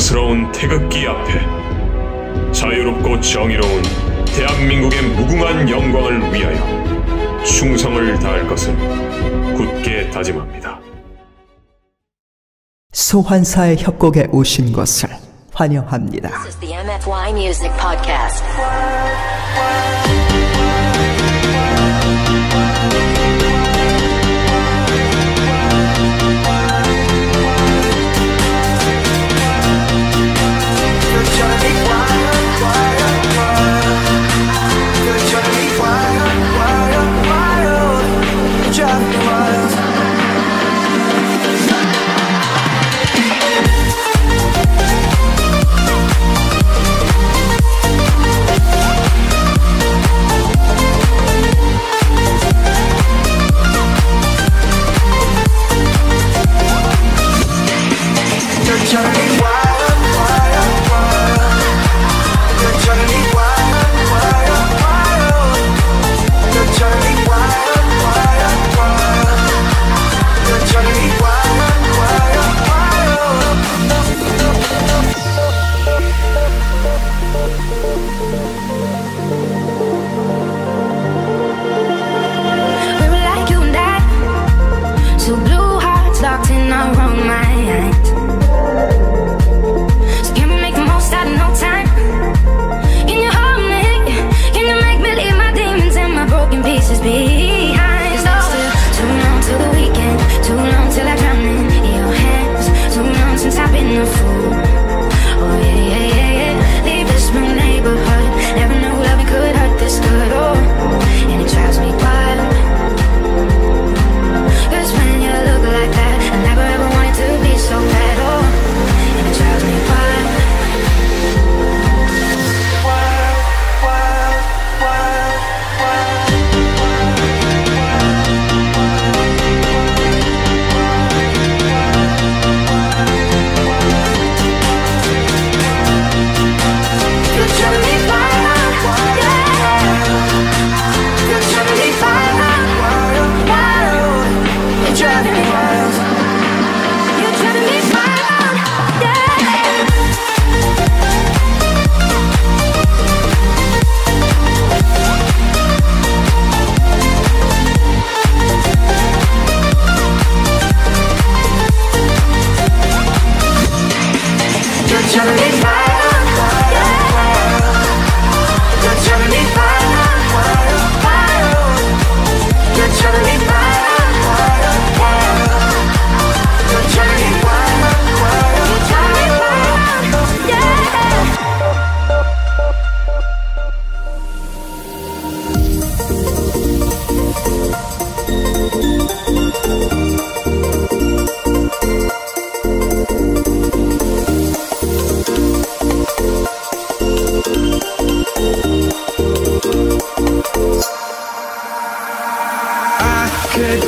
영광스러운 태극기 앞에 자유롭고 정의로운 대한민국의 무궁한 영광을 위하여 충성을 다할 것을 굳게 다짐합니다. 소환사의 협곡에 오신 것을 환영합니다.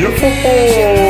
Beautiful.